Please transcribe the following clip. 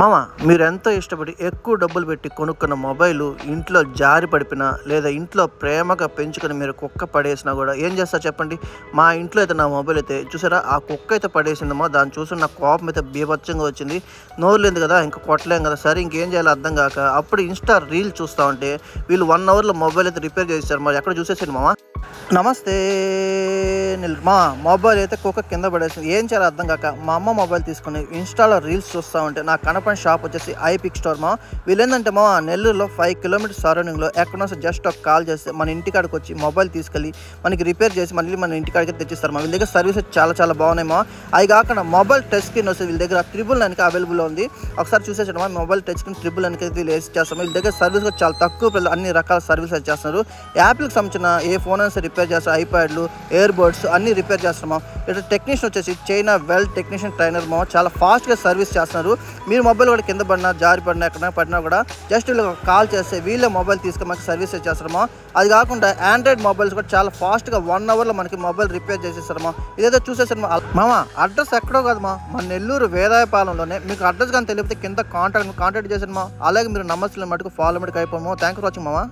మామ మీరు ఎంతో ఇష్టపడి ఎక్కువ డబ్బులు పెట్టి కొనుక్కున్న మొబైల్ ఇంట్లో జారి పడిపినా లేదా ఇంట్లో ప్రేమగా పెంచుకొని మీరు కుక్క పడేసినా కూడా ఏం చేస్తారు చెప్పండి? మా ఇంట్లో అయితే నా మొబైల్ అయితే చూసారా? ఆ కుక్క అయితే పడేసిందమ్మా. దాన్ని చూసి నా కోపం అయితే బీభత్సంగా వచ్చింది. నోరులేదు కదా ఇంకా కొట్టలేం కదా. సరే ఇంకేం చేయాలో అర్థం కాక అప్పుడు ఇన్స్టా రీల్ చూస్తూ ఉంటే వీళ్ళు వన్ అవర్లో మొబైల్ అయితే రిపేర్ చేశారు మరి ఎక్కడ చూసేసాను మామ? నమస్తే నిల్మా మొబైల్ అయితే కుక్క కింద పడేసింది. ఏం చేయాలో అర్థం కాక మా అమ్మ మొబైల్ తీసుకుని ఇన్స్టాలో రీల్స్ చూస్తూ ఉంటే నాకు కనపడిన షాప్ వచ్చేసి ఐ పిక్ స్టోర్ మా. వీళ్ళేందంటే మా నెల్లూరులో ఫైవ్ కిలోమీటర్స్ సరౌండింగ్లో ఎక్కడో జస్ట్ ఒక కాల్ చేస్తే మన ఇంటికాడికి వచ్చి మొబైల్ తీసుకెళ్ళి మనకి రిపేర్ చేసి మళ్ళీ మన ఇంటికాడికి తెచ్చిస్తారు మా. వీళ్ళ దగ్గర సర్వీసెస్ చాలా చాలా బాగున్నాయి మా. అవి కాకుండా మొబైల్ టచ్ స్క్రీన్ వస్తే వీళ్ళ దగ్గర త్రిబుల్ నైన్కి అవైలబుల్ ఉంది. ఒకసారి చూసేసాడు మా మొబైల్ టచ్ స్క్రీన్ త్రిబుల్ నైన్కి వీళ్ళు వేసి చేస్తాం. వీళ్ళ దగ్గర సర్వీస్ చాలా తక్కువ అన్ని రకాల సర్వీసెస్ చేస్తున్నారు. యాపిల్కి సంబంధించిన ఏ ఫోన్ అయినా రిపేర్ చేస్తారు ఐప్యాడ్లు ఇయర్ బడ్స్ అన్ని రిపేర్ చేస్తున్నాం. ఇట్లా టెక్నీషియన్ వచ్చేసి చైనా వెల్ టెక్నీషియన్ ట్రైనర్ మా చాలా ఫాస్ట్గా సర్వీస్ చేస్తున్నారు. మీరు మొబైల్ కూడా కింద పడినా జారి పడినా ఎక్కడ పడినా కూడా జస్ట్ వీళ్ళు కాల్ చేస్తే వీళ్ళే మొబైల్ తీసుకొని మనకి సర్వీస్ చేస్తారమా అది కాకుండా ఆండ్రాయిడ్ మొబైల్స్ కూడా చాలా ఫాస్ట్గా వన్ అవర్లో మనకి మొబైల్ రిపేర్ చేసేస్తారమా ఇదేదో చూసేసారు మామ అడ్రస్ ఎక్కడో కాదమ్మా మన నెల్లూరు వేదాయపాలెంలోనే. మీకు అడ్రస్ కానీ తెలిపితే కింద కాంటాక్ట్ కాంటాక్ట్ చేసాను మా. అలాగే మీరు నమ్మర్స్లో మటుకు ఫాలో మటుకు అయిపోమో థ్యాంక్ ఫర్ వాచింగ్ మామా